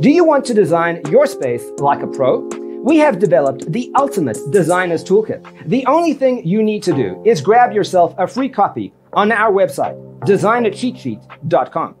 Do you want to design your space like a pro? We have developed the ultimate designer's toolkit. The only thing you need to do is grab yourself a free copy on our website, designercheatsheet.com.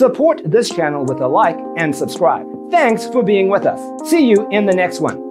Support this channel with a like and subscribe. Thanks for being with us. See you in the next one.